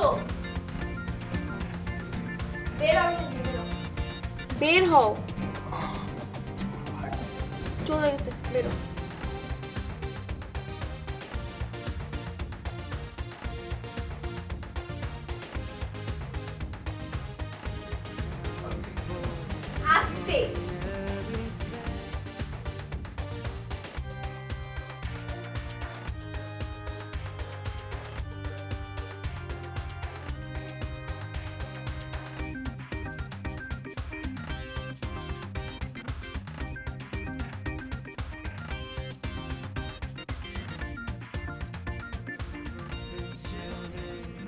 আসো বের হও এখান থেকে, বের হও। বের হও চলে গেছে বেরো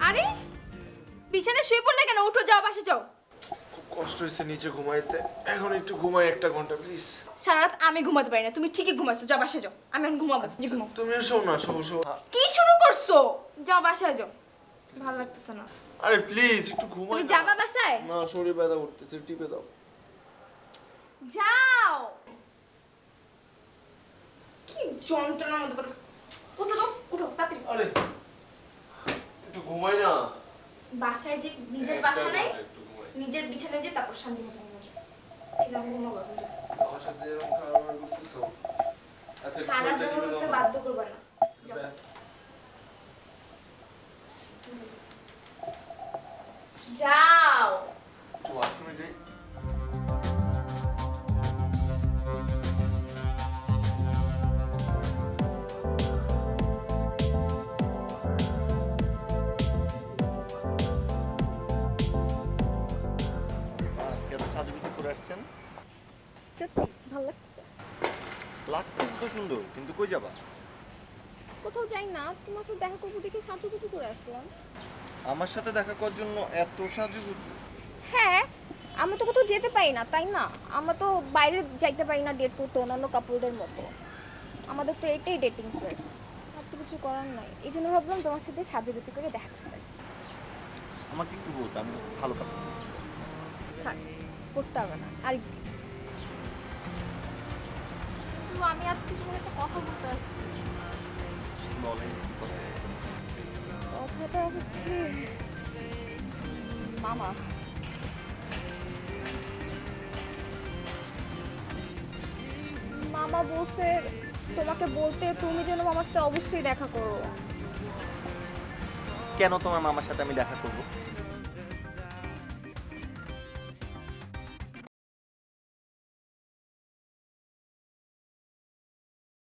আরে বিছানায় শুয়ে পড়লে কেন? উঠো যাও বাসে যাও। খুব কষ্ট হয়েছে নিচে ঘুমাইতে। এখন একটু ঘুমাই একটা ঘণ্টা প্লিজ সারা রাত আমি ঘুমাতে পারি না তুমি ঠিকই ঘুমাচ্ছো যাও বাসায় যাও। আমি এখন ঘুমাবো তুমি ঘুমাও। তুমিও শো না শো শো কি শুরু করছ? যাও বাসায় যাও। ভালো লাগতেছে না। আরে প্লিজ একটু ঘুমাই তুমি যাবা বাসায়? না শরীর ব্যথা উঠতেছে টিপে দাও। যাও। কি যন্ত্রণার মতো করে উঠো তো উঠো তাড়াতাড়ি। আরে একটু ঘুমাই না বাসায় যে নিজের একটা বাসা নাই নিজের বিছানায় যে তারপর শান্তি মতো বাধ্য এই না। আমি করে সত্যি ভালো লাগছে লাগতেছে তো সুন্দর কিন্তু কই যাবা? কোথাও যাই না তোমার সাথে দেখা করব দেখে সাজুগুজু করে আসলাম। আমার সাথে দেখা করার জন্য এত সাজুগুজু? হ্যাঁ আমরা তো কোথাও যেতে পারি না তাই না? আমরা তো বাইরে যাইতে পারি না ডেট করতে অন্যান্য কাপলদের মতো। আমাদের তো এটাই ডেটিং প্লেস আর তো কিছু করার নাই। এই জন্য ভাবলাম তোমার সাথে সাজু সাজুগুজু করে দেখা করতে আসি। আমাকে একটু বলতো আমি ভালো কাপড় থাক। করতে হবে না। আরেকদিন তো আমি আজকে তোমার একটা কথা বলতে আসছি। কি কথাটা হচ্ছে মামা। মামা বলছে তোমাকে বলতে তুমি যেন মামার সাথে অবশ্যই দেখা করো। কেন তোমার মামার সাথে আমি দেখা করব?